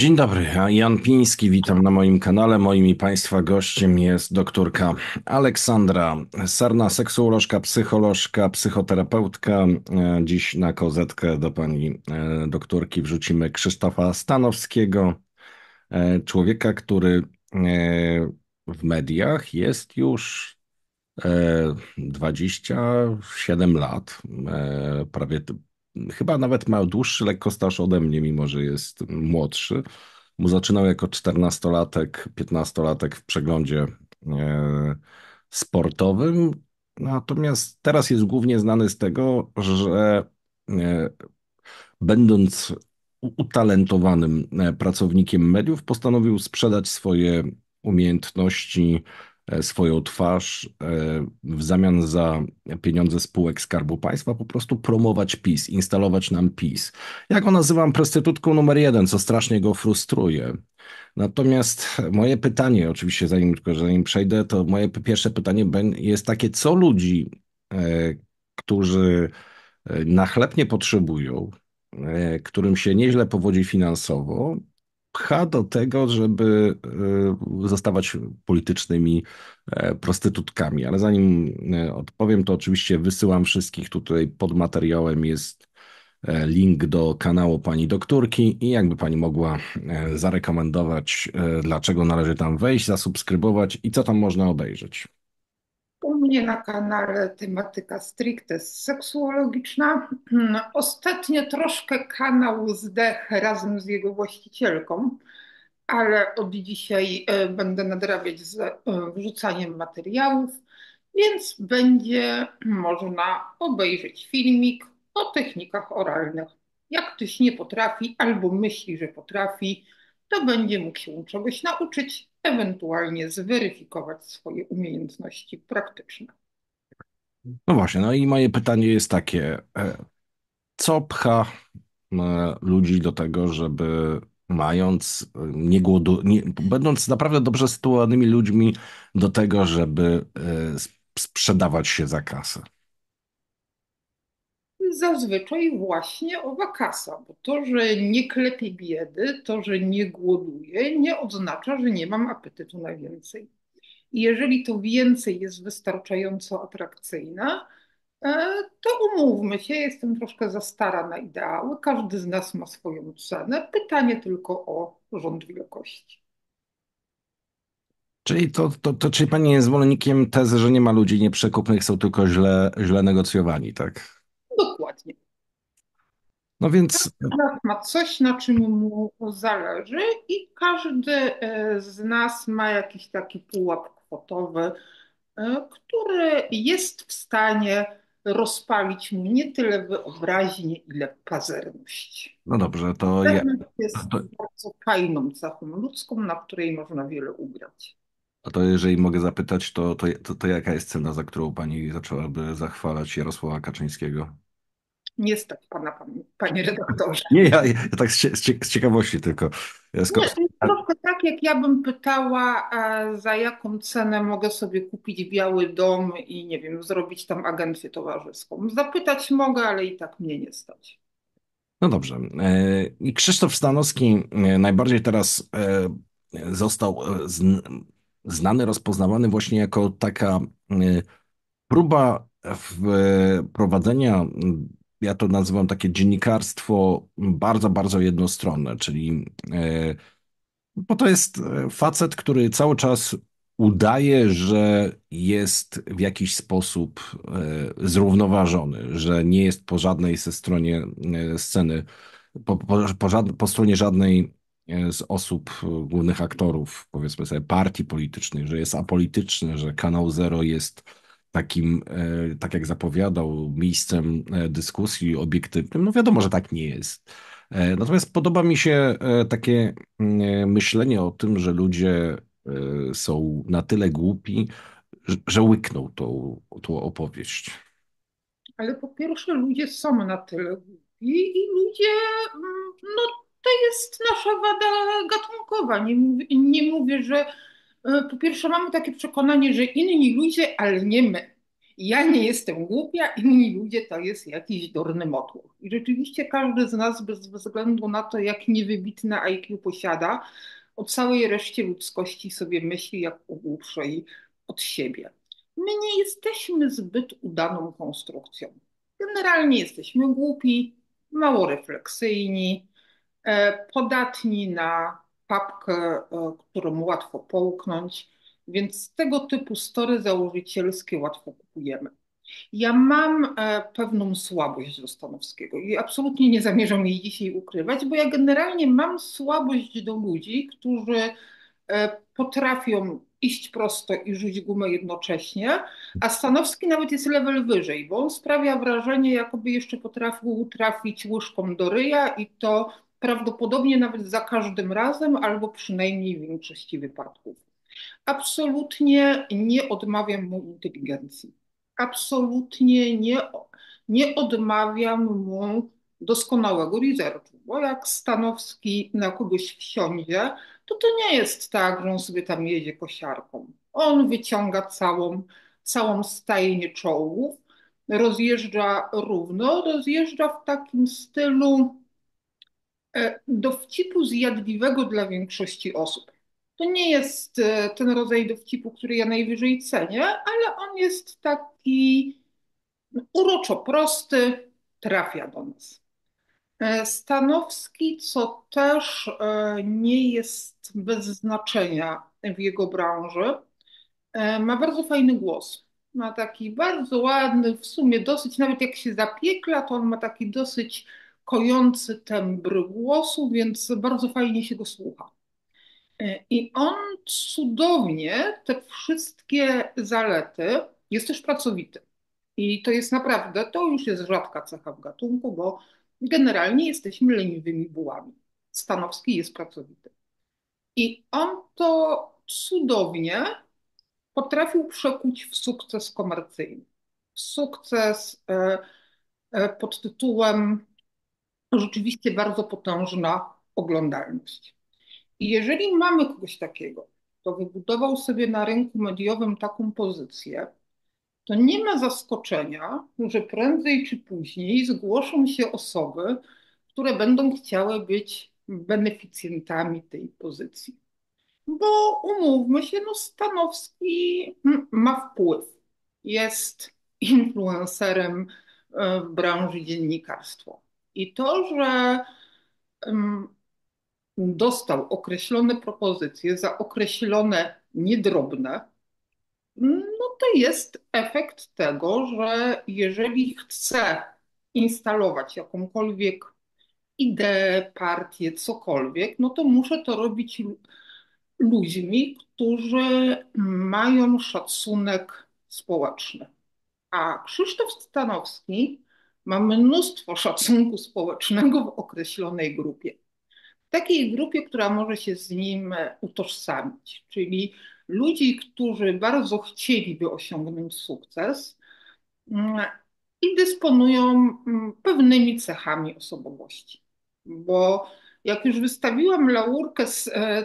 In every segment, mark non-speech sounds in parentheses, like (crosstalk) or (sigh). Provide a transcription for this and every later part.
Dzień dobry, Jan Piński, witam na moim kanale. Moim i Państwa gościem jest doktorka Aleksandra Sarna, seksuolożka, psycholożka, psychoterapeutka. E, Dziś na kozetkę do pani e, doktorki wrzucimy Krzysztofa Stanowskiego, e, człowieka, który w mediach jest już e, 27 lat, prawie chyba nawet ma dłuższy lekko staż ode mnie, mimo że jest młodszy. Bo zaczynał jako czternastolatek, piętnastolatek w przeglądzie e, sportowym. Natomiast teraz jest głównie znany z tego, że e, będąc utalentowanym e, pracownikiem mediów, postanowił sprzedać swoje umiejętności, swoją twarz e, w zamian za pieniądze spółek Skarbu Państwa, po prostu promować PiS, instalować nam PiS. Ja go nazywam prostytutką numer jeden, co strasznie go frustruje. Natomiast moje pytanie, oczywiście zanim, tylko zanim przejdę, to moje pierwsze pytanie jest takie, co ludzi, e, którzy e, na chleb nie potrzebują, e, którym się nieźle powodzi finansowo, pcha do tego, żeby e, zostawać politycznymi e, prostytutkami. Ale zanim e, odpowiem, to oczywiście wysyłam wszystkich tutaj pod materiałem jest e, link do kanału pani doktorki i jakby pani mogła zarekomendować, dlaczego należy tam wejść, zasubskrybować i co tam można obejrzeć. Mnie na kanale tematyka stricte seksuologiczna. (clears throat) Ostatnio troszkę kanał zdechł razem z jego właścicielką, ale od dzisiaj e, będę nadrabiać z e, wrzucaniem materiałów, więc będzie można obejrzeć filmik o technikach oralnych. Jak ktoś nie potrafi albo myśli, że potrafi, to będzie mógł się czegoś nauczyć, ewentualnie zweryfikować swoje umiejętności praktyczne. No właśnie, no i moje pytanie jest takie, e, co pcha e, ludzi do tego, żeby mając e, nie głodu, nie, będąc naprawdę dobrze sytuowanymi ludźmi, do tego, żeby sp- sprzedawać się za kasę. Zazwyczaj właśnie owa kasa, bo to, że nie klepię biedy, to, że nie głoduję, nie oznacza, że nie mam apetytu na więcej. I jeżeli to więcej jest wystarczająco atrakcyjne, e, to umówmy się, jestem troszkę za stara na ideały. Każdy z nas ma swoją cenę. Pytanie tylko o rząd wielkości. Czyli to, to, to czyli pani jest zwolennikiem tezy, że nie ma ludzi nieprzekupnych, są tylko źle, źle negocjowani, tak? Dokładnie. No więc, ma coś, na czym mu zależy, i każdy e, z nas ma jakiś taki pułap kwotowy, e, który jest w stanie rozpalić mu nie tyle wyobraźnię, ile pazerność. no dobrze, to ja, jest to, bardzo fajną cechą ludzką, na której można wiele ugrać. To jeżeli mogę zapytać, to, to, to, to jaka jest cena, za którą pani zaczęłaby zachwalać Jarosława Kaczyńskiego? Nie stać pana, panie, panie redaktorze. Nie, ja, ja tak z, cie, z cie- z ciekawości tylko. Ja sko- Nie, to jest trochę tak, jak ja bym pytała, e, za jaką cenę mogę sobie kupić Biały Dom i nie wiem, zrobić tam agencję towarzyską. Zapytać mogę, ale i tak mnie nie stać. No dobrze. E, I Krzysztof Stanowski e, najbardziej teraz został znany, rozpoznawany właśnie jako taka e, próba wprowadzenia, ja to nazywam takie dziennikarstwo bardzo, bardzo jednostronne, czyli e, bo to jest facet, który cały czas udaje, że jest w jakiś sposób zrównoważony, że nie jest po żadnej ze stronie sceny, po, po, po, po stronie żadnej z osób, e, głównych aktorów, powiedzmy sobie, partii politycznej, że jest apolityczny, że Kanał Zero jest takim, e, tak jak zapowiadał, miejscem e, dyskusji obiektywnym. No wiadomo, że tak nie jest. E, Natomiast podoba mi się e, takie mm, myślenie o tym, że ludzie e, są na tyle głupi, że że łykną tą, tą opowieść. Ale po pierwsze, ludzie są na tyle głupi i ludzie, mm, no to jest nasza wada gatunkowa. Nie nie mówię, że e, po pierwsze mamy takie przekonanie, że inni ludzie, ale nie my. ja nie jestem głupia, inni ludzie to jest jakiś durny motłoch. I rzeczywiście każdy z nas, bez względu na to, jak niewybitne IQ posiada, o całej reszcie ludzkości sobie myśli jak o głupszej od siebie. My nie jesteśmy zbyt udaną konstrukcją. Generalnie jesteśmy głupi, mało refleksyjni, podatni na papkę, e, którą łatwo połknąć, więc tego typu story założycielskie łatwo kupujemy. Ja mam e, pewną słabość do Stanowskiego i absolutnie nie zamierzam jej dzisiaj ukrywać, bo ja generalnie mam słabość do ludzi, którzy potrafią iść prosto i rzucić gumę jednocześnie, a Stanowski nawet jest level wyżej, bo on sprawia wrażenie, jakoby jeszcze potrafił trafić łyżką do ryja i to prawdopodobnie nawet za każdym razem, albo przynajmniej w większości wypadków. Absolutnie nie odmawiam mu inteligencji. Absolutnie nie, nie odmawiam mu doskonałego researchu, bo jak Stanowski na kogoś wsiądzie, to to nie jest tak, że on sobie tam jedzie kosiarką. On wyciąga całą, całą stajnię czołgów, rozjeżdża równo, rozjeżdża w takim stylu dowcipu zjadliwego dla większości osób. To nie jest e, ten rodzaj dowcipu, który ja najwyżej cenię, ale on jest taki uroczo prosty, trafia do nas. E, Stanowski, co też e, nie jest bez znaczenia w jego branży, e, ma bardzo fajny głos. Ma taki bardzo ładny, w sumie dosyć, nawet jak się zapiekla, to on ma taki dosyć kojący tembr głosu, więc bardzo fajnie się go słucha. I on cudownie te wszystkie zalety, jest też pracowity. I to jest naprawdę, to już jest rzadka cecha w gatunku, bo generalnie jesteśmy leniwymi bułami. Stanowski jest pracowity. I on to cudownie potrafił przekuć w sukces komercyjny. W sukces e, e, pod tytułem rzeczywiście bardzo potężna oglądalność. I jeżeli mamy kogoś takiego, kto wybudował sobie na rynku mediowym taką pozycję, to nie ma zaskoczenia, że prędzej czy później zgłoszą się osoby, które będą chciały być beneficjentami tej pozycji. Bo umówmy się, no Stanowski ma wpływ, jest influencerem e, w branży dziennikarstwa. I to, że dostał określone propozycje za określone niedrobne, no to jest efekt tego, że jeżeli chcę instalować jakąkolwiek ideę, partię, cokolwiek, no to muszę to robić ludźmi, którzy mają szacunek społeczny. A Krzysztof Stanowski ma mnóstwo szacunku społecznego w określonej grupie. W takiej grupie, która może się z nim utożsamić, czyli ludzi, którzy bardzo chcieliby osiągnąć sukces mm, i dysponują mm, pewnymi cechami osobowości. Bo jak już wystawiłam laurkę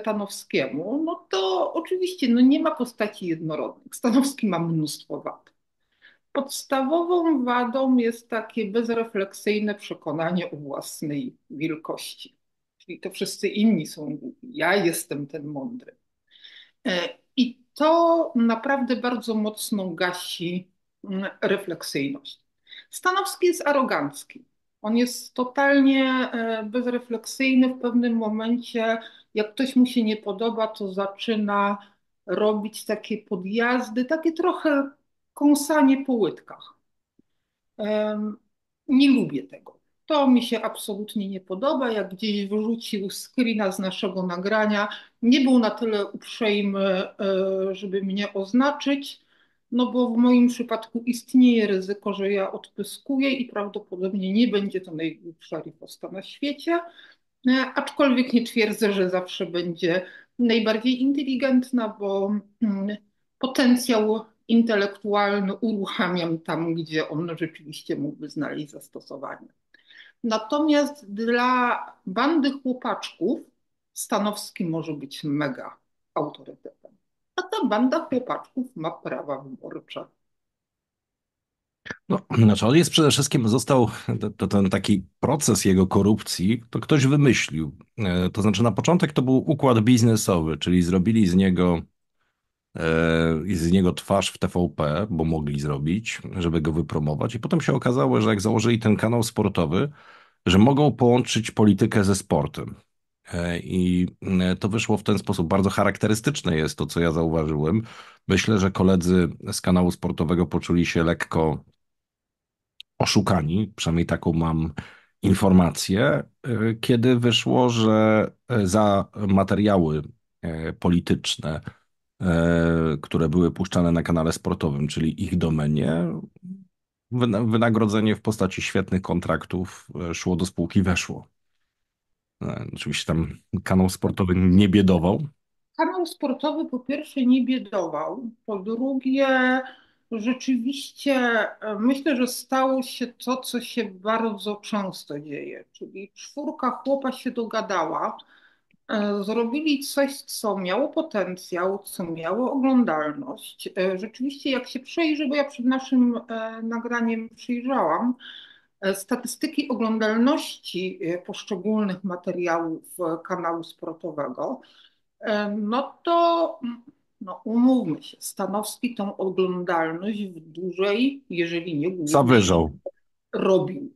Stanowskiemu, no to oczywiście no nie ma postaci jednorodnych. Stanowski ma mnóstwo wad. Podstawową wadą jest takie bezrefleksyjne przekonanie o własnej wielkości. Czyli to wszyscy inni są. Ja jestem ten mądry. E, I to naprawdę bardzo mocno gasi mm, refleksyjność. Stanowski jest arogancki. On jest totalnie e, bezrefleksyjny. W pewnym momencie, jak ktoś mu się nie podoba, to zaczyna robić takie podjazdy, takie trochę kąsanie po łydkach. Nie lubię tego. To mi się absolutnie nie podoba. Jak gdzieś wyrzucił screena z naszego nagrania, nie był na tyle uprzejmy, e, żeby mnie oznaczyć, no bo w moim przypadku istnieje ryzyko, że ja odpyskuję i prawdopodobnie nie będzie to najgłupsza riposta na świecie, e, aczkolwiek nie twierdzę, że zawsze będzie najbardziej inteligentna, bo mm, potencjał intelektualny uruchamiam tam, gdzie on rzeczywiście mógłby znaleźć zastosowanie. Natomiast dla bandy chłopaczków Stanowski może być mega autorytetem. A ta banda chłopaczków ma prawa wyborcze. No, znaczy on jest przede wszystkim, został, to, ten taki proces jego korupcji, to ktoś wymyślił. E, To znaczy na początek to był układ biznesowy, czyli zrobili z niego, e, z niego twarz w TVP, bo mogli zrobić, żeby go wypromować. I potem się okazało, że jak założyli ten kanał sportowy, że mogą połączyć politykę ze sportem. E, I e, to wyszło w ten sposób. Bardzo charakterystyczne jest to, co ja zauważyłem. Myślę, że koledzy z kanału sportowego poczuli się lekko oszukani, przynajmniej taką mam informację, kiedy wyszło, że za materiały polityczne, które były puszczane na kanale sportowym, czyli ich domenie, wynagrodzenie w postaci świetnych kontraktów szło do spółki Weszło. Oczywiście tam kanał sportowy nie biedował. Kanał sportowy po pierwsze nie biedował, po drugie rzeczywiście e, myślę, że stało się to, co się bardzo często dzieje, czyli czwórka chłopa się dogadała, e, zrobili coś, co miało potencjał, co miało oglądalność. E, Rzeczywiście jak się przejrzy, bo ja przed naszym nagraniem przyjrzałam, statystyki oglądalności poszczególnych materiałów kanału sportowego, no to no umówmy się, Stanowski tą oglądalność w dużej, jeżeli nie głównej, Zawyżał. robił.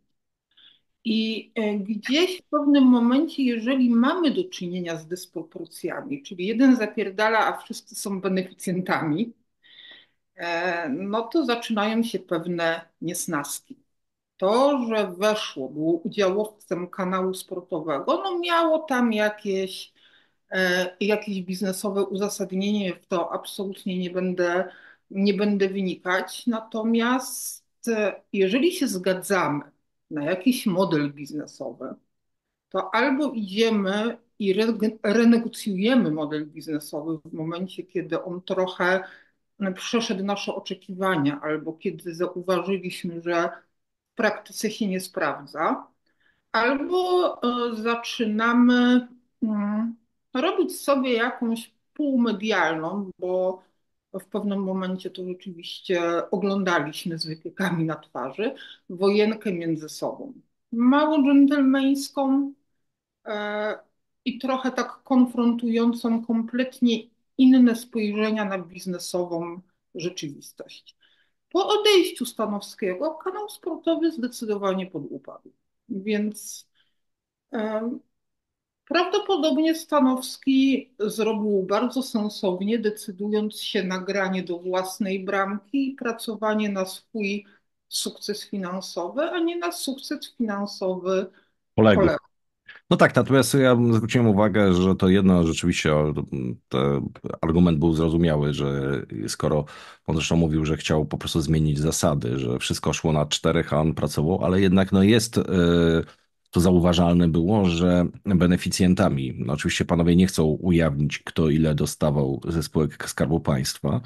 I e, gdzieś w pewnym momencie, jeżeli mamy do czynienia z dysproporcjami, czyli jeden zapierdala, a wszyscy są beneficjentami, e, no to zaczynają się pewne niesnaski. To, że weszło, było udziałowcem kanału sportowego, no miało tam jakieś E, jakieś biznesowe uzasadnienie, w to absolutnie nie będę, nie będę wynikać. Natomiast jeżeli się zgadzamy na jakiś model biznesowy, to albo idziemy i renegocjujemy model biznesowy w momencie, kiedy on trochę przeszedł nasze oczekiwania, albo kiedy zauważyliśmy, że w praktyce się nie sprawdza, albo e, zaczynamy mm, robić sobie jakąś półmedialną, bo w pewnym momencie to rzeczywiście oglądaliśmy z wypiekami na twarzy, wojenkę między sobą. Mało dżentelmeńską e, i trochę tak konfrontującą kompletnie inne spojrzenia na biznesową rzeczywistość. Po odejściu Stanowskiego kanał sportowy zdecydowanie podupadł. Więc e, Prawdopodobnie Stanowski zrobił bardzo sensownie, decydując się na granie do własnej bramki i pracowanie na swój sukces finansowy, a nie na sukces finansowy Kolegów. kolegów. No tak, natomiast ja zwróciłem uwagę, że to jedno rzeczywiście, argument był zrozumiały, że skoro on zresztą mówił, że chciał po prostu zmienić zasady, że wszystko szło na czterech, a on pracował, ale jednak no jest, e, to zauważalne było, że beneficjentami, no oczywiście panowie nie chcą ujawnić, kto ile dostawał ze spółek Skarbu Państwa.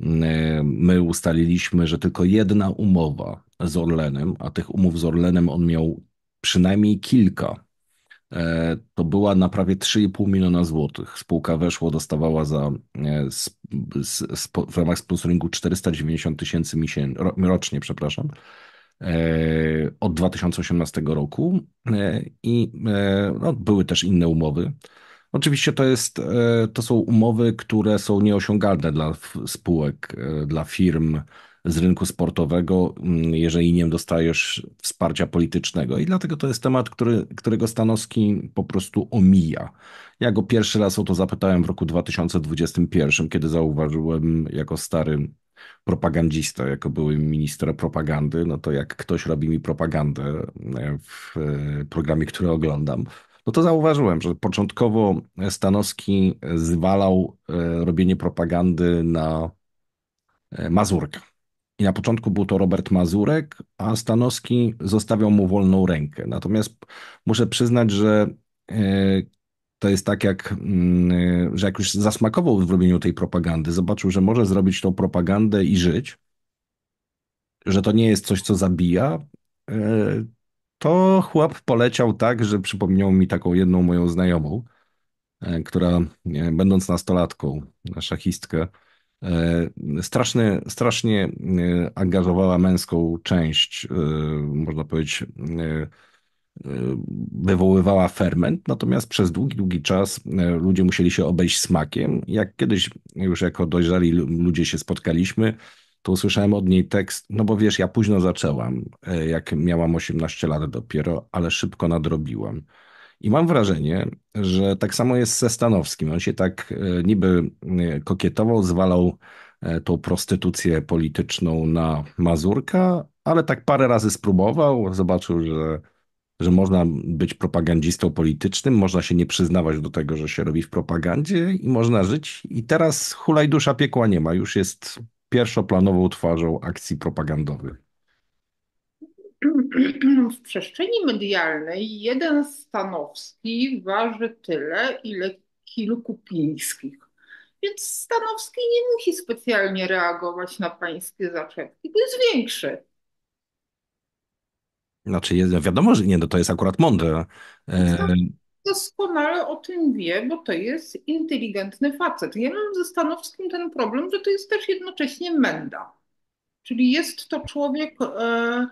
E, my ustaliliśmy, że tylko jedna umowa z Orlenem, a tych umów z Orlenem on miał przynajmniej kilka E, to była na prawie 3,5 miliona złotych. Spółka weszło, dostawała za e, w ramach sponsoringu 490 tysięcy rocznie, przepraszam, od 2018 roku i no, były też inne umowy. Oczywiście to jest, to są umowy, które są nieosiągalne dla spółek, dla firm, z rynku sportowego, jeżeli nie dostajesz wsparcia politycznego. I dlatego to jest temat, który, którego Stanowski po prostu omija. Ja go pierwszy raz o to zapytałem w roku 2021, kiedy zauważyłem jako stary propagandista, jako były minister propagandy, no to jak ktoś robi mi propagandę e, w e, programie, który oglądam, no to zauważyłem, że początkowo Stanowski zwalał e, robienie propagandy na Mazurka. I na początku był to Robert Mazurek, a Stanowski zostawiał mu wolną rękę. Natomiast muszę przyznać, że to jest tak, jak, mm, że jak już zasmakował w robieniu tej propagandy, zobaczył, że może zrobić tą propagandę i żyć, że to nie jest coś, co zabija, e, to chłop poleciał tak, że przypomniał mi taką jedną moją znajomą, e, która będąc nastolatką, szachistkę, Strasznie, strasznie angażowała męską część, można powiedzieć, wywoływała ferment, natomiast przez długi, długi czas ludzie musieli się obejść smakiem. Jak kiedyś już jako dojrzali ludzie się spotkaliśmy, to usłyszałem od niej tekst, no bo wiesz, ja późno zaczęłam, jak miałam 18 lat dopiero, ale szybko nadrobiłam. I mam wrażenie, że tak samo jest ze Stanowskim. On się tak e, niby e, kokietował, zwalał e, tą prostytucję polityczną na Mazurka, ale tak parę razy spróbował, zobaczył, że, że można być propagandzistą politycznym, można się nie przyznawać do tego, że się robi w propagandzie i można żyć. I teraz hulaj dusza piekła nie ma, już jest pierwszoplanową twarzą akcji propagandowych. w przestrzeni medialnej jeden Stanowski waży tyle, ile kilku Pińskich. Więc Stanowski nie musi specjalnie reagować na pańskie zaczepki, bo jest większy. Znaczy, jest, wiadomo, że nie, no to jest akurat mądre. E... Doskonale o tym wie, bo to jest inteligentny facet. Ja mam ze Stanowskim ten problem, że to jest też jednocześnie menda. Czyli jest to człowiek. E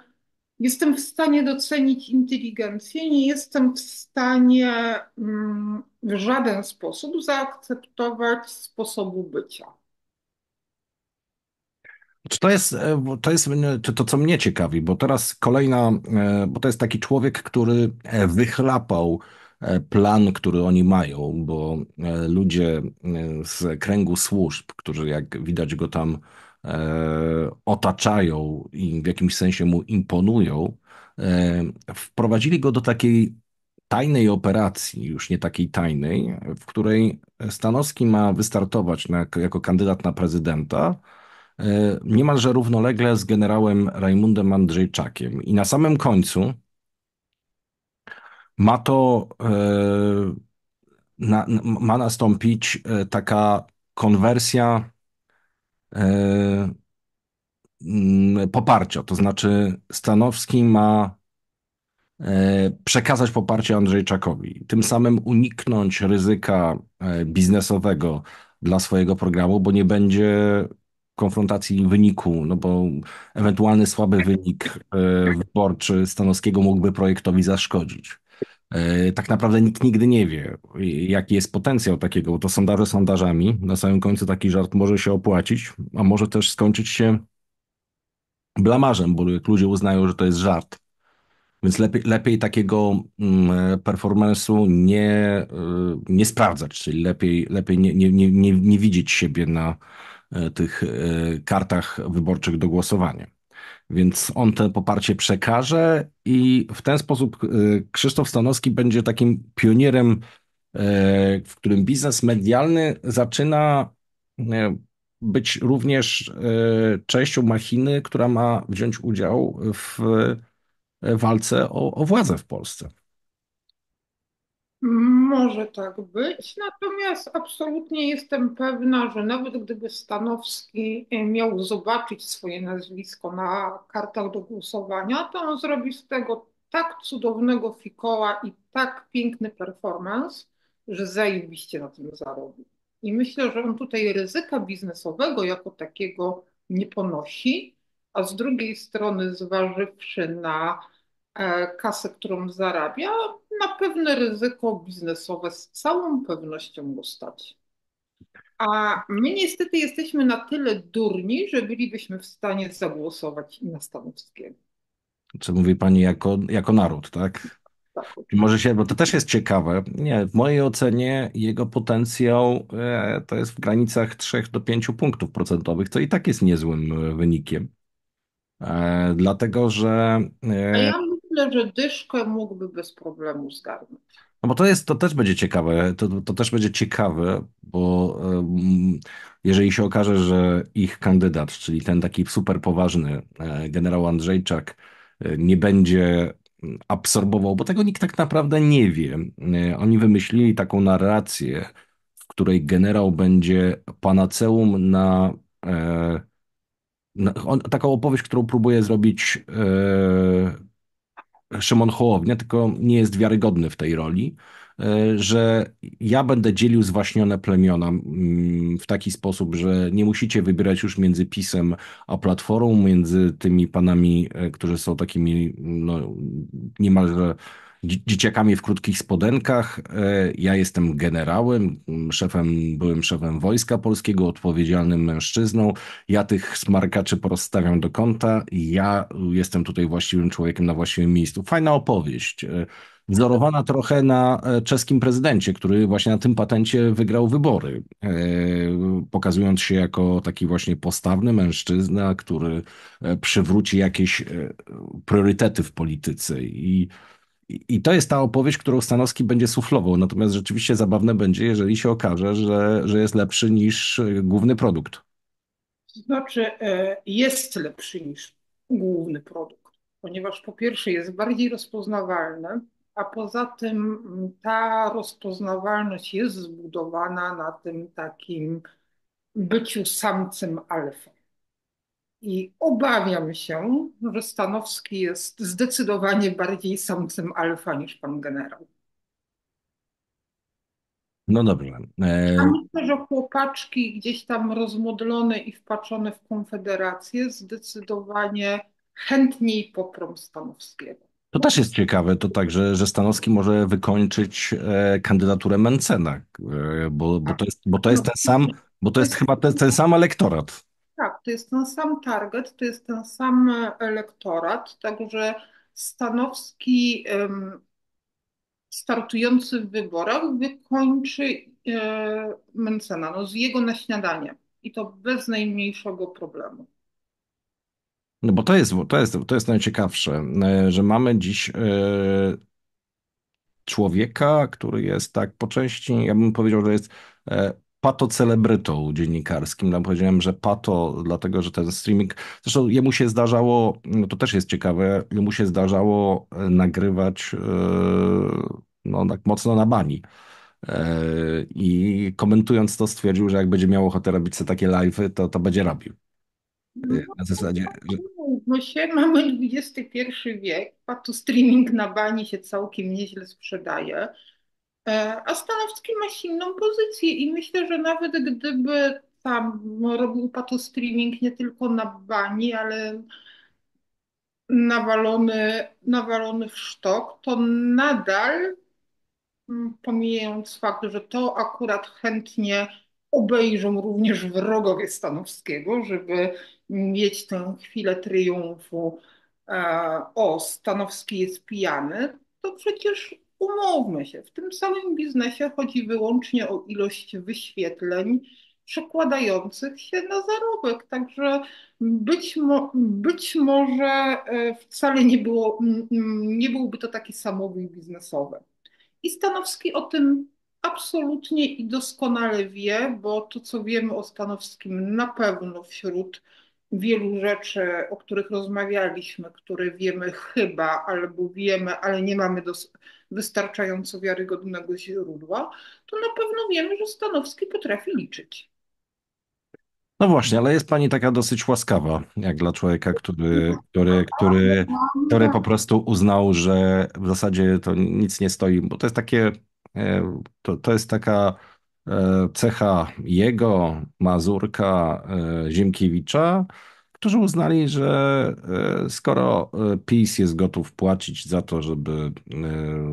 Jestem w stanie docenić inteligencję, nie jestem w stanie mm, w żaden sposób zaakceptować sposobu bycia. To jest, e, to jest to, co mnie ciekawi, bo teraz kolejna, e, bo to jest taki człowiek, który e, wychlapał plan, który oni mają, bo ludzie z kręgu służb, którzy jak widać go tam otaczają i w jakimś sensie mu imponują, wprowadzili go do takiej tajnej operacji, już nie takiej tajnej, w której Stanowski ma wystartować na, jako kandydat na prezydenta niemalże równolegle z generałem Rajmundem Andrzejczakiem. I na samym końcu ma to na, ma nastąpić taka konwersja E, poparcia. To znaczy Stanowski ma e, przekazać poparcie Andrzejczakowi, tym samym uniknąć ryzyka e, biznesowego dla swojego programu, bo nie będzie konfrontacji wyniku, no bo ewentualny słaby wynik wyborczy Stanowskiego mógłby projektowi zaszkodzić. E, tak naprawdę nikt nigdy nie wie, jaki jest potencjał takiego, bo to sondaże sondażami. Na samym końcu taki żart może się opłacić, a może też skończyć się blamarzem, bo ludzie uznają, że to jest żart. Więc lepiej, lepiej takiego mm, performance'u nie, e, nie sprawdzać, czyli lepiej, lepiej nie, nie, nie, nie widzieć siebie na e, tych kartach wyborczych do głosowania. Więc on to poparcie przekaże i w ten sposób y, Krzysztof Stanowski będzie takim pionierem, w którym biznes medialny zaczyna być również częścią machiny, która ma wziąć udział w walce o, o władzę w Polsce. Może tak być, natomiast absolutnie jestem pewna, że nawet gdyby Stanowski miał zobaczyć swoje nazwisko na kartach do głosowania, to on zrobi z tego tak cudownego fikoła i tak piękny performance, że zajebiście na tym zarobi. I myślę, że on tutaj ryzyka biznesowego jako takiego nie ponosi, a z drugiej strony zważywszy na e, kasę, którą zarabia, na pewne ryzyko biznesowe z całą pewnością go stać. A my niestety jesteśmy na tyle durni, że bylibyśmy w stanie zagłosować na Stanowskiego. Co mówi pani jako, jako naród, tak? Tak. Może się, bo to też jest ciekawe. Nie, w mojej ocenie jego potencjał e, to jest w granicach 3 do 5 punktów procentowych, co i tak jest niezłym e, wynikiem. E, dlatego, że. E, myślę, że dyszkę mógłby bez problemu zgarnąć. No bo to jest, to też będzie ciekawe, to, to też będzie ciekawe, bo um, jeżeli się okaże, że ich kandydat, czyli ten taki super poważny e, generał Andrzejczak, e, nie będzie absorbował, bo tego nikt tak naprawdę nie wie. E, oni wymyślili taką narrację, w której generał będzie panaceum na, na on, taką opowieść, którą próbuje zrobić Szymon Hołownia, tylko nie jest wiarygodny w tej roli. e, że ja będę dzielił zwaśnione plemiona mm, w taki sposób, że nie musicie wybierać już między PiSem a Platformą, między tymi panami, e, którzy są takimi no, niemalże dzieciakami w krótkich spodenkach. E, ja jestem generałem, szefem, byłem szefem Wojska Polskiego, odpowiedzialnym mężczyzną. Ja tych smarkaczy porozstawiam do kąta. Ja jestem tutaj właściwym człowiekiem na właściwym miejscu. Fajna opowieść. E, wzorowana trochę na e, czeskim prezydencie, który właśnie na tym patencie wygrał wybory, pokazując się jako taki właśnie postawny mężczyzna, który przywróci jakieś priorytety w polityce. I i to jest ta opowieść, którą Stanowski będzie suflował. Natomiast rzeczywiście zabawne będzie, jeżeli się okaże, że, że jest lepszy niż e, główny produkt. Znaczy, e, jest lepszy niż główny produkt, ponieważ po pierwsze jest bardziej rozpoznawalny, a poza tym ta rozpoznawalność jest zbudowana na tym takim byciu samcem alfa. I obawiam się, że Stanowski jest zdecydowanie bardziej samcem alfa niż pan generał. No dobrze. E... A myślę, że chłopaczki gdzieś tam rozmodlone i wpaczone w Konfederację zdecydowanie chętniej poprą Stanowskiego. To też jest ciekawe, to tak, że, że Stanowski może wykończyć e, kandydaturę Mencena, e, bo, bo, to jest, bo to jest ten sam, bo to jest chyba ten, ten sam elektorat. To jest ten sam target, to jest ten sam elektorat, także Stanowski startujący w wyborach wykończy e, Mencena, no z jego na śniadanie i to bez najmniejszego problemu. No bo to jest, to jest, to jest najciekawsze, e, że mamy dziś e, człowieka, który jest tak po części, ja bym powiedział, że jest patocelebrytą dziennikarskim. Tam powiedziałem, że pato, dlatego że ten streaming, zresztą jemu się zdarzało, no to też jest ciekawe, jemu się zdarzało e, nagrywać e, no tak mocno na bani. E, I komentując to stwierdził, że jak będzie miał ochotę robić sobie takie live'y, to, to będzie robił. Na zasadzie, że... No się, mamy XXI wiek, pato streaming na bani się całkiem nieźle sprzedaje. E, a Stanowski ma silną pozycję i myślę, że nawet gdyby tam robił pato streaming nie tylko na bani, ale nawalony, nawalony w sztok, to nadal, mm, pomijając fakt, że to akurat chętnie obejrzą również wrogowie Stanowskiego, żeby mieć tę chwilę triumfu, e, o, Stanowski jest pijany, to przecież umówmy się, w tym samym biznesie chodzi wyłącznie o ilość wyświetleń przekładających się na zarobek. Także być, mo być może e, wcale nie, było, nie byłby to taki samowój biznesowy. I Stanowski o tym absolutnie i doskonale wie, bo to, co wiemy o Stanowskim, na pewno wśród wielu rzeczy, o których rozmawialiśmy, które wiemy chyba albo wiemy, ale nie mamy dos- wystarczająco wiarygodnego źródła, to na pewno wiemy, że Stanowski potrafi liczyć. No właśnie, ale jest pani taka dosyć łaskawa, jak dla człowieka, który, który, który, który po prostu uznał, że w zasadzie to nic nie stoi, bo to jest takie, e, to, to jest taka e, cecha jego, Mazurka, e, Ziemkiewicza, którzy uznali, że skoro PiS jest gotów płacić za to, żeby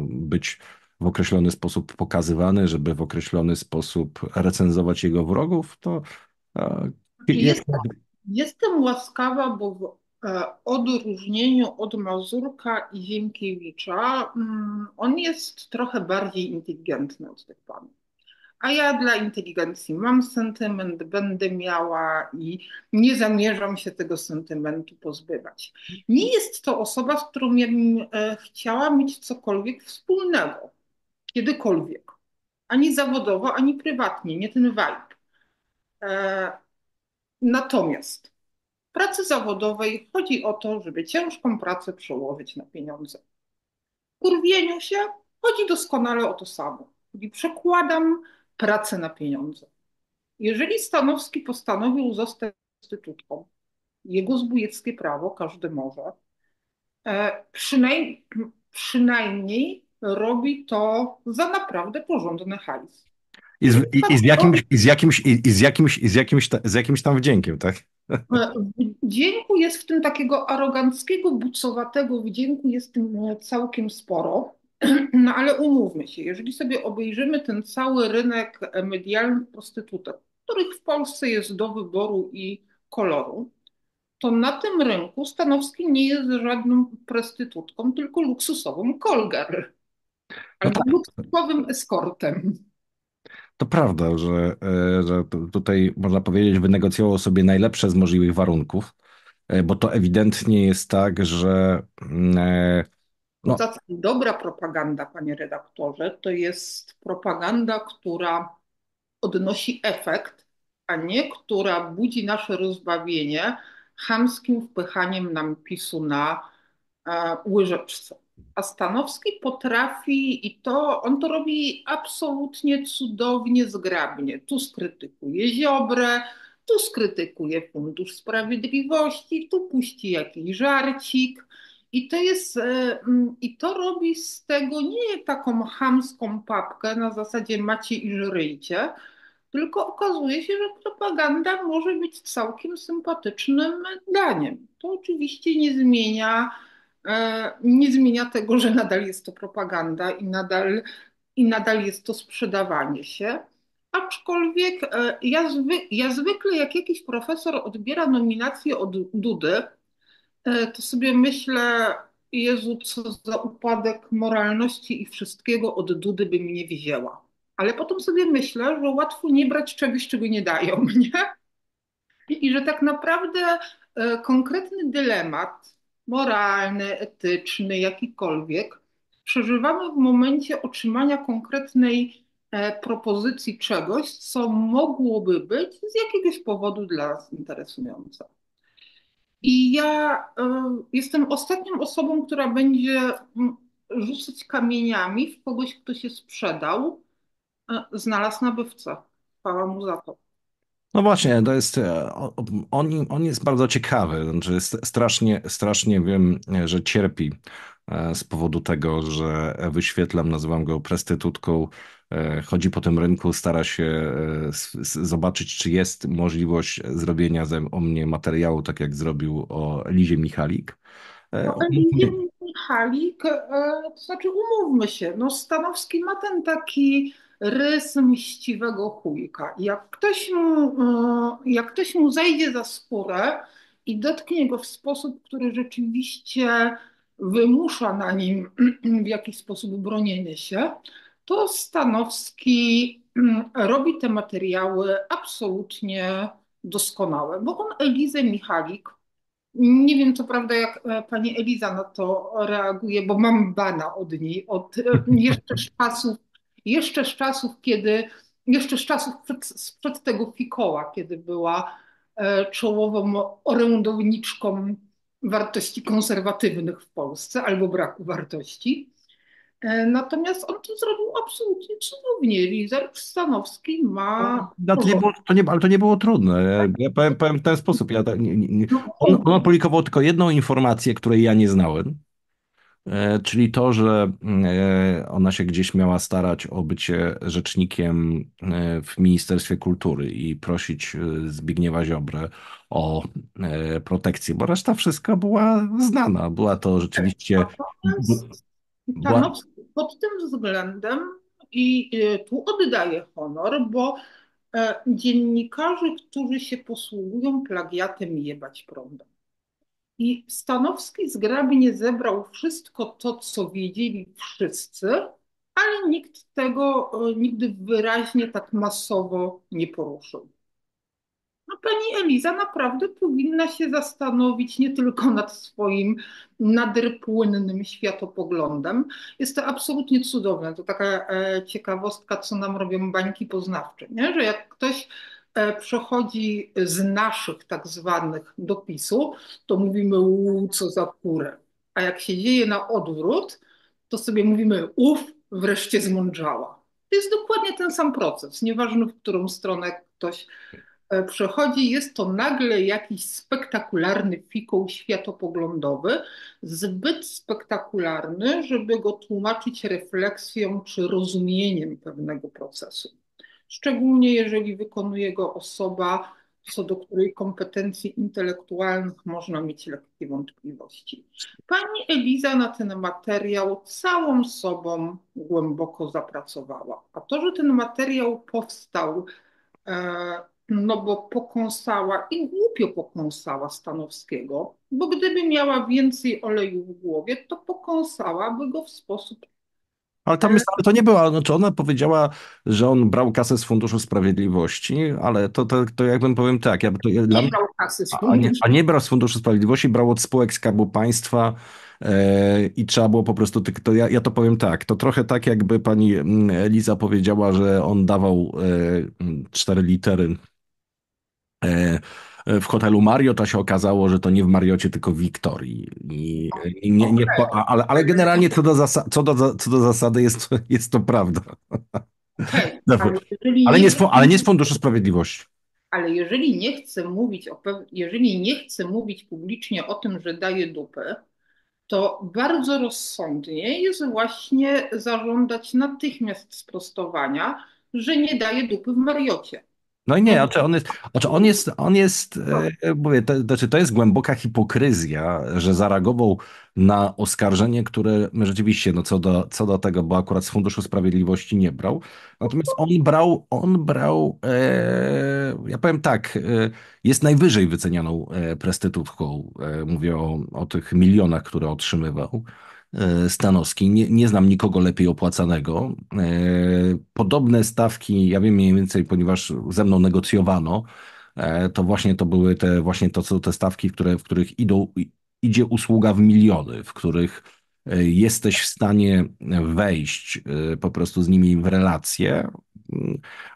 być w określony sposób pokazywany, żeby w określony sposób recenzować jego wrogów, to Jestem, jestem łaskawa, bo w e, odróżnieniu od Mazurka i Ziemkiewicza, mm, on jest trochę bardziej inteligentny od tych panów. A ja dla inteligencji mam sentyment, będę miała i nie zamierzam się tego sentymentu pozbywać. Nie jest to osoba, z którą ja bym e, chciała mieć cokolwiek wspólnego, kiedykolwiek. Ani zawodowo, ani prywatnie, nie ten vibe. E, Natomiast w pracy zawodowej chodzi o to, żeby ciężką pracę przełożyć na pieniądze. W kurwieniu się chodzi doskonale o to samo. Czyli przekładam pracę na pieniądze. Jeżeli Stanowski postanowił zostać instytutką, jego zbójeckie prawo każdy może, e, przynajmniej, przynajmniej robi to za naprawdę porządny hajs. I z, i, i z jakimś, i z jakimś, i z jakimś, i z jakimś, z jakimś tam wdziękiem, tak? Wdzięku jest w tym takiego aroganckiego, bucowatego wdzięku jest tym e, całkiem sporo. (clears throat) No ale umówmy się, jeżeli sobie obejrzymy ten cały rynek medialny prostytutek, których w Polsce jest do wyboru i koloru, to na tym rynku Stanowski nie jest żadną prostytutką, tylko luksusową kolger No albo tak, luksusowym eskortem. to prawda, że, e, że tu- tutaj można powiedzieć, wynegocjował sobie najlepsze z możliwych warunków, e, bo to ewidentnie jest tak, że mm, e, no, Poza tym dobra propaganda, panie redaktorze, to jest propaganda, która odnosi efekt, a nie która budzi nasze rozbawienie chamskim wpychaniem nam PiSu na e, łyżeczce. A Stanowski potrafi, i to on to robi absolutnie cudownie, zgrabnie. Tu skrytykuje Ziobrę, tu skrytykuje Fundusz Sprawiedliwości, tu puści jakiś żarcik. I to jest, e, mm, i to robi z tego nie taką chamską papkę na zasadzie macie i żryjcie, tylko okazuje się, że propaganda może być całkiem sympatycznym daniem. To oczywiście nie zmienia, e, nie zmienia tego, że nadal jest to propaganda i nadal, i nadal jest to sprzedawanie się. Aczkolwiek e, ja, zwy, ja zwykle, jak jakiś profesor odbiera nominację od Dudy, to sobie myślę, Jezu, co za upadek moralności i wszystkiego od Dudy by mnie wzięła. Ale potem sobie myślę, że łatwo nie brać czegoś, czego nie dają, (laughs) nie? I że tak naprawdę e, konkretny dylemat moralny, etyczny, jakikolwiek, przeżywamy w momencie otrzymania konkretnej e, propozycji czegoś, co mogłoby być z jakiegoś powodu dla nas interesujące. I ja e, jestem ostatnią osobą, która będzie mm, rzucać kamieniami w kogoś, kto się sprzedał, e, znalazł nabywcę. Chwała mu za to. no właśnie, to jest, e, on, on jest bardzo ciekawy, znaczy st- strasznie, strasznie wiem, że cierpi z powodu tego, że wyświetlam, nazywam go prostytutką, e, chodzi po tym rynku, stara się e, zobaczyć, czy jest możliwość zrobienia ze, o mnie materiału, tak jak zrobił o Lizie Michalik. E, No, Elizie Michalik, e, to znaczy umówmy się, no Stanowski ma ten taki rys mściwego chujka. Jak ktoś mu, e, jak ktoś mu zejdzie za skórę i dotknie go w sposób, który rzeczywiście wymusza na nim (clears throat) w jakiś sposób bronienie się, to Stanowski mm, robi te materiały absolutnie doskonałe, bo on Elizę Michalik nie wiem, co prawda, jak e, pani Eliza na to reaguje, bo mam bana od niej, od e, jeszcze z czasów, jeszcze z czasów, kiedy, jeszcze z czasów przed, sprzed tego fikoła, kiedy była e, czołową orędowniczką wartości konserwatywnych w Polsce albo braku wartości. E, Natomiast on to zrobił absolutnie cudownie. Lizard Stanowski ma No, to nie było, to nie, ale to nie było trudne. Ja powiem, powiem w ten sposób. Ja, tak- nie, nie, nie. On, on opublikował tylko jedną informację, której ja nie znałem, e, czyli to, że e, ona się gdzieś miała starać o bycie rzecznikiem w Ministerstwie Kultury i prosić Zbigniewa Ziobrę o protekcję, bo reszta wszystka była znana. Była to rzeczywiście. Tarnowski pod tym względem i y, tu oddaję honor, bo e, dziennikarze, którzy się posługują plagiatem, jebać prądem. I Stanowski zgrabnie zebrał wszystko to, co wiedzieli wszyscy, ale nikt tego e, nigdy wyraźnie tak masowo nie poruszył. No, pani Eliza naprawdę powinna się zastanowić nie tylko nad swoim nader płynnym światopoglądem. Jest to absolutnie cudowne. To taka e, ciekawostka, co nam robią bańki poznawcze, nie? że jak ktoś e, przechodzi z naszych tak zwanych dopisu, to mówimy u co za kurę. A jak się dzieje na odwrót, to sobie mówimy uf, wreszcie zmądrzała. To jest dokładnie ten sam proces, nieważne w którą stronę ktoś e, przychodzi, jest to nagle jakiś spektakularny fikoł światopoglądowy, zbyt spektakularny, żeby go tłumaczyć refleksją czy rozumieniem pewnego procesu. Szczególnie jeżeli wykonuje go osoba, co do której kompetencji intelektualnych można mieć lekkie wątpliwości. Pani Eliza na ten materiał całą sobą głęboko zapracowała. A to, że ten materiał powstał, e, no bo pokąsała i głupio pokąsała Stanowskiego, bo gdyby miała więcej oleju w głowie, to pokąsałaby go w sposób Ale tam jest, ale to nie była, znaczy ona powiedziała, że on brał kasę z Funduszu Sprawiedliwości, ale to, to, to jakbym powiem tak, ja, to, dla nie mnie, brał kasy z a, nie, funduszu. a nie brał z Funduszu Sprawiedliwości, brał od spółek Skarbu Państwa e, i trzeba było po prostu, to ja, ja to powiem tak, to trochę tak jakby pani mm, Eliza powiedziała, że on dawał e, mm, cztery litery w hotelu Marriott, a się okazało, że to nie w Marriocie, tylko w Wiktorii. I, i nie, ale, ale generalnie co do, zasa- co do, co do zasady jest, to- jest to prawda. Dobra. (laughs) ale jeżeli Ale nie, z, ale nie z Funduszu Sprawiedliwości. ale jeżeli nie chce mówić o jeżeli nie chce mówić publicznie o tym, że daje dupy, to bardzo rozsądnie jest właśnie zażądać natychmiast sprostowania, że nie daje dupy w Mariocie. No i nie, znaczy on jest, znaczy on jest, on jest e, mówię, to, znaczy to jest głęboka hipokryzja, że zareagował na oskarżenie, które rzeczywiście, no co do, co do tego, bo akurat z Funduszu Sprawiedliwości nie brał. Natomiast on brał, on brał, e, ja powiem tak, e, jest najwyżej wycenianą e, prostytutką. E, mówię o, o tych milionach, które otrzymywał. E, Stanowski. Nie, nie znam nikogo lepiej opłacanego. E, Podobne stawki, ja wiem mniej więcej, ponieważ ze mną negocjowano, e, to właśnie to były te, właśnie to są te stawki, które, w których idą, idzie usługa w miliony, w których jesteś w stanie wejść po prostu z nimi w relacje.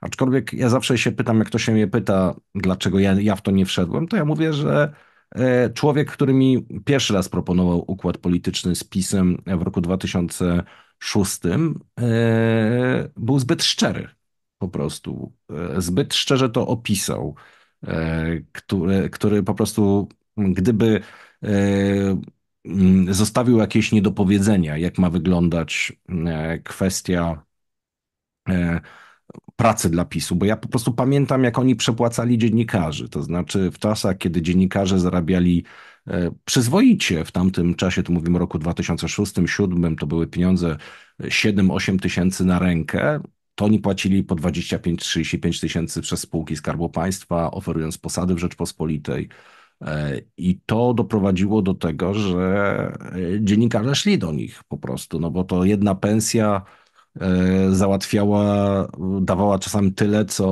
Aczkolwiek ja zawsze się pytam, jak ktoś się mnie pyta, dlaczego ja, ja w to nie wszedłem, to ja mówię, że Człowiek, który mi pierwszy raz proponował układ polityczny z PiSem w roku 2006, e, był zbyt szczery. Po prostu. E, Zbyt szczerze to opisał, e, który, który po prostu, gdyby e, mm, zostawił jakieś niedopowiedzenia, jak ma wyglądać e, kwestia e, pracy dla PiSu, bo ja po prostu pamiętam, jak oni przepłacali dziennikarzy. To znaczy w czasach, kiedy dziennikarze zarabiali e, przyzwoicie, w tamtym czasie, to mówimy roku 2006-2007, to były pieniądze 7-8 tysięcy na rękę, to oni płacili po 25-35 tysięcy przez spółki Skarbu Państwa, oferując posady w Rzeczpospolitej. E, I to doprowadziło do tego, że e, dziennikarze szli do nich po prostu, no bo to jedna pensja e, załatwiała, dawała czasami tyle, co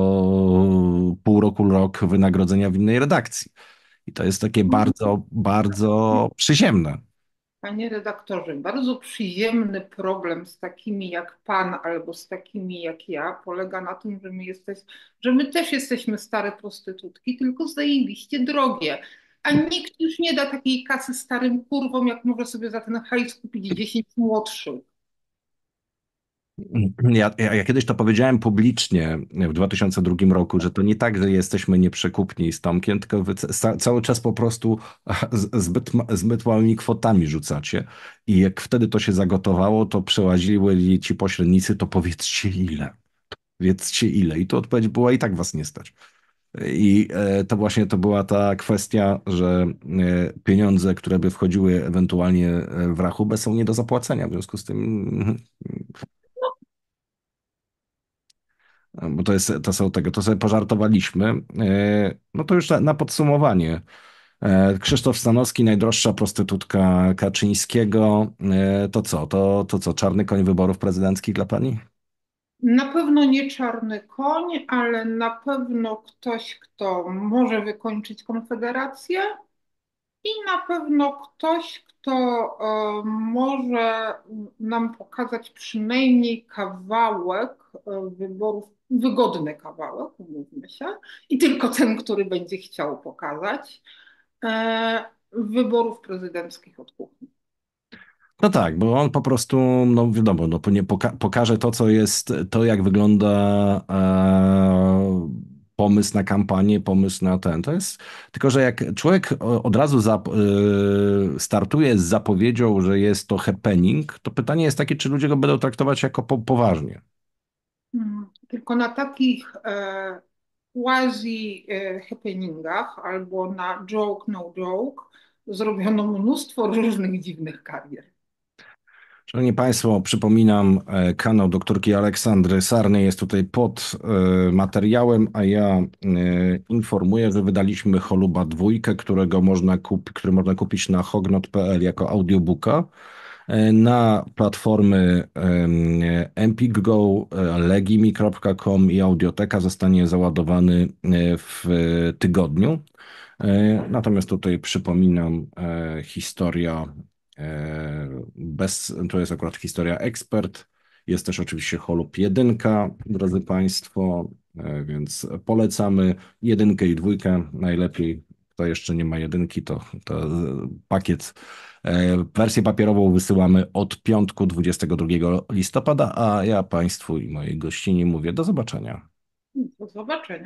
pół roku, rok wynagrodzenia w innej redakcji. I to jest takie bardzo, bardzo przyziemne. Panie redaktorze, bardzo przyziemny problem z takimi jak pan albo z takimi jak ja polega na tym, że my, jesteś, że my też jesteśmy stare prostytutki, tylko zajebiście drogie. A nikt już nie da takiej kasy starym kurwom, jak może sobie za ten hajs kupić 10 młodszych. Ja, ja, kiedyś to powiedziałem publicznie w 2002 roku, że to nie tak, że jesteśmy nieprzekupni z Tomkiem, tylko wy ca cały czas po prostu zbyt, zbyt małymi kwotami rzucacie. I jak wtedy to się zagotowało, to przełaziły ci pośrednicy, to powiedzcie ile. Powiedzcie ile. I tu odpowiedź była i tak was nie stać. I e, to właśnie to była ta kwestia, że e, pieniądze, które by wchodziły ewentualnie e, w rachubę są nie do zapłacenia. W związku z tym bo to jest, to są tego, to sobie pożartowaliśmy. E, No to już na, na podsumowanie. E, Krzysztof Stanowski, najdroższa prostytutka Kaczyńskiego. E, To co? To, to co? Czarny koń wyborów prezydenckich dla pani? Na pewno nie czarny koń, ale na pewno ktoś, kto może wykończyć Konfederację i na pewno ktoś, kto może nam pokazać przynajmniej kawałek wyborów, wygodny kawałek, umówmy się, i tylko ten, który będzie chciał pokazać, e, wyborów prezydenckich od kuchni. No tak, bo on po prostu, no wiadomo, no, poka pokaże to, co jest, to jak wygląda e, pomysł na kampanię, pomysł na ten. To jest tylko, że jak człowiek od razu y, startuje z zapowiedzią, że jest to happening, to pytanie jest takie, czy ludzie go będą traktować jako po, poważnie. Tylko na takich e, quasi e, happeningach albo na joke, no joke zrobiono mnóstwo różnych dziwnych karier. Szanowni Państwo, przypominam, e, kanał doktorki Aleksandry Sarny jest tutaj pod e, materiałem, a ja e, informuję, że wydaliśmy Choluba dwójkę, którego można który można kupić na hognot.pl jako audiobooka na platformy Empik Go, legimi.com i Audioteka zostanie załadowany w tygodniu. Natomiast tutaj przypominam historia bez, to jest akurat historia ekspert. Jest też oczywiście Holub 1, drodzy Państwo, więc polecamy jedynkę i dwójkę. Najlepiej, kto jeszcze nie ma jedynki, to, to pakiet, wersję papierową wysyłamy od piątku 22 listopada, a ja Państwu i mojej gościni mówię do zobaczenia. Do zobaczenia.